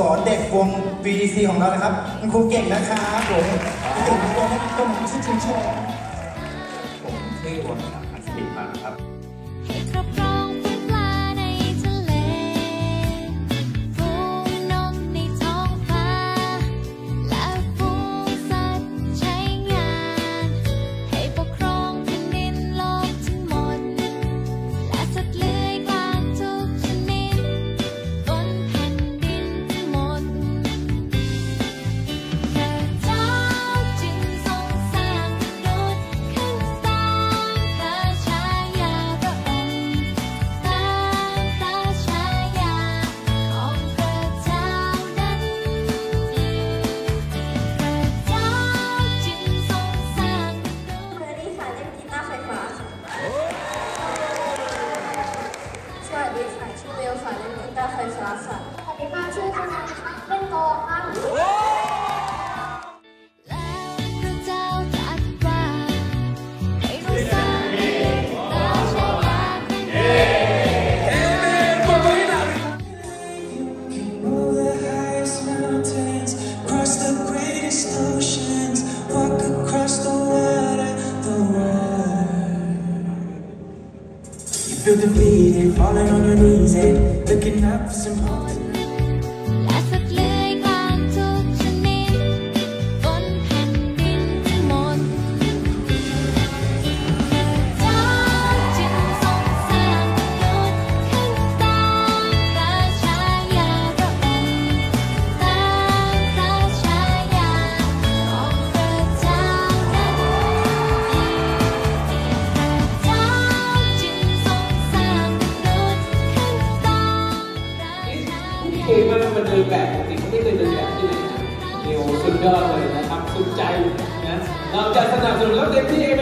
สอนเด็กวง BDC ของเรานะครับคุณครูเก่งนะครับผมเก่งทุกคนทุกคนชื่อชื่นชมผมชื่อวัครับ 甩，就没有甩的人，但很喜欢甩。发出。feel defeated, falling on your knees and looking up for some hope. นแบบปกติเขาไม่เคยเดินแบบที่ไหนนะเดียวสุดยอดเลยนะครับสุดใจนะเราจะสนับสนุนแล้เต็มที่